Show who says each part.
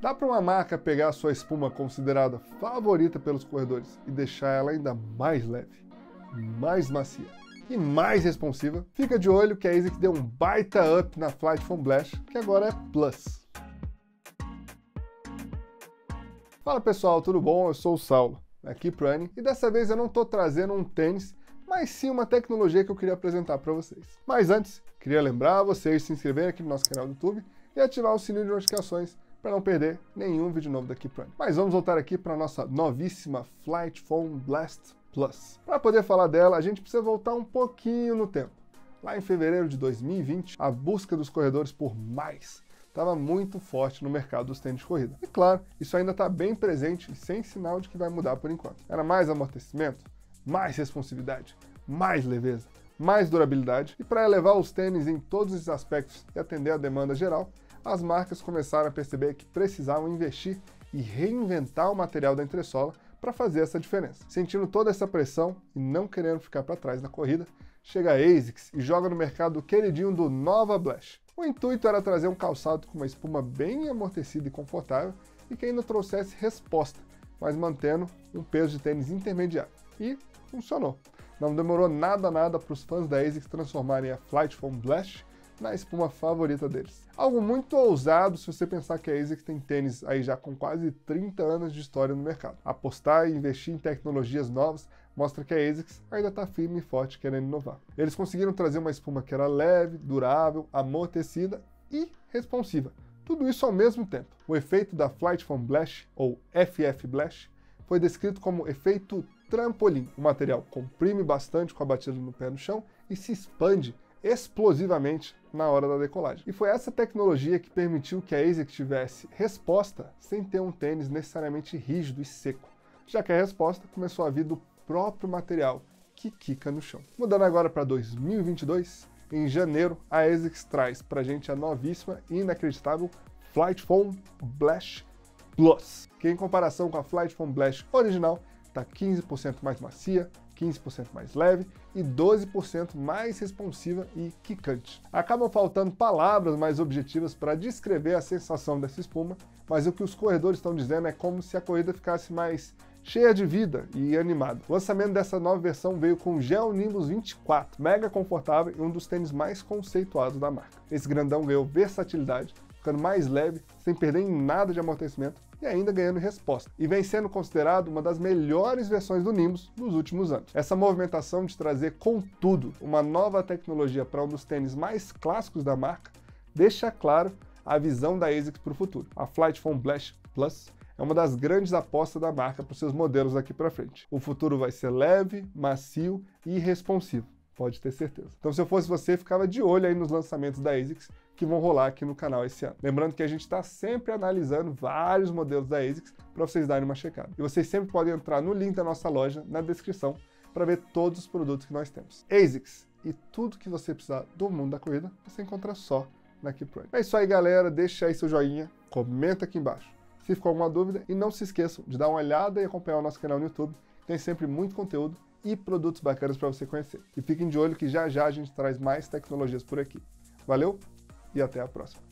Speaker 1: Dá para uma marca pegar a sua espuma considerada favorita pelos corredores e deixar ela ainda mais leve, mais macia e mais responsiva? Fica de olho que a ASICS deu um baita up na Flight Foam Blast, que agora é Plus. Fala pessoal, tudo bom? Eu sou o Saulo, aqui pro Running, e dessa vez eu não estou trazendo um tênis, mas sim uma tecnologia que eu queria apresentar para vocês. Mas antes, queria lembrar vocês de se inscreverem aqui no nosso canal do YouTube e ativar o sininho de notificações para não perder nenhum vídeo novo daqui para Mas vamos voltar aqui para a nossa novíssima Flight Foam Blast Plus. Para poder falar dela, a gente precisa voltar um pouquinho no tempo. Lá em fevereiro de 2020, a busca dos corredores por mais estava muito forte no mercado dos tênis de corrida. E claro, isso ainda está bem presente e sem sinal de que vai mudar por enquanto. Era mais amortecimento, mais responsividade, mais leveza, mais durabilidade, e para elevar os tênis em todos os aspectos e atender a demanda geral, as marcas começaram a perceber que precisavam investir e reinventar o material da entressola para fazer essa diferença. Sentindo toda essa pressão e não querendo ficar para trás na corrida, chega a ASICS e joga no mercado o queridinho do Nova Blast. O intuito era trazer um calçado com uma espuma bem amortecida e confortável e que ainda trouxesse resposta, mas mantendo um peso de tênis intermediário. E funcionou. Não demorou nada nada para os fãs da ASICS transformarem a Flight Foam Blast na espuma favorita deles. Algo muito ousado se você pensar que a ASICS tem tênis aí já com quase 30 anos de história no mercado. Apostar e investir em tecnologias novas mostra que a ASICS ainda está firme e forte querendo inovar. Eles conseguiram trazer uma espuma que era leve, durável, amortecida e responsiva. Tudo isso ao mesmo tempo. O efeito da Flight Foam Blast, ou FF Blast, foi descrito como efeito trampolim. O material comprime bastante com a batida no pé no chão e se expande explosivamente na hora da decolagem. E foi essa tecnologia que permitiu que a ASIC tivesse resposta sem ter um tênis necessariamente rígido e seco, já que a resposta começou a vir do próprio material, que quica no chão. Mudando agora para 2022, em janeiro, a ASICS traz para a gente a novíssima e inacreditável Flight Foam Blast Plus, que em comparação com a Flight Foam Blast original, está 15% mais macia, 15% mais leve e 12% mais responsiva e quicante. Acabam faltando palavras mais objetivas para descrever a sensação dessa espuma, mas o que os corredores estão dizendo é como se a corrida ficasse mais cheia de vida e animada. O lançamento dessa nova versão veio com o Gel Nimbus 24, mega confortável e um dos tênis mais conceituados da marca. Esse grandão ganhou versatilidade, ficando mais leve, sem perder em nada de amortecimento e ainda ganhando resposta, e vem sendo considerado uma das melhores versões do Nimbus nos últimos anos. Essa movimentação de trazer, contudo, uma nova tecnologia para um dos tênis mais clássicos da marca, deixa claro a visão da ASICS para o futuro. A Flight Foam Blast Plus é uma das grandes apostas da marca para os seus modelos daqui para frente. O futuro vai ser leve, macio e responsivo pode ter certeza. Então, se eu fosse você, ficava de olho aí nos lançamentos da ASICS que vão rolar aqui no canal esse ano. Lembrando que a gente está sempre analisando vários modelos da ASICS para vocês darem uma checada. E vocês sempre podem entrar no link da nossa loja, na descrição, para ver todos os produtos que nós temos. ASICS e tudo que você precisar do mundo da corrida, você encontra só na Keep É isso aí, galera. Deixa aí seu joinha, comenta aqui embaixo se ficou alguma dúvida e não se esqueçam de dar uma olhada e acompanhar o nosso canal no YouTube. Tem sempre muito conteúdo e produtos bacanas para você conhecer. E fiquem de olho que já já a gente traz mais tecnologias por aqui. Valeu e até a próxima.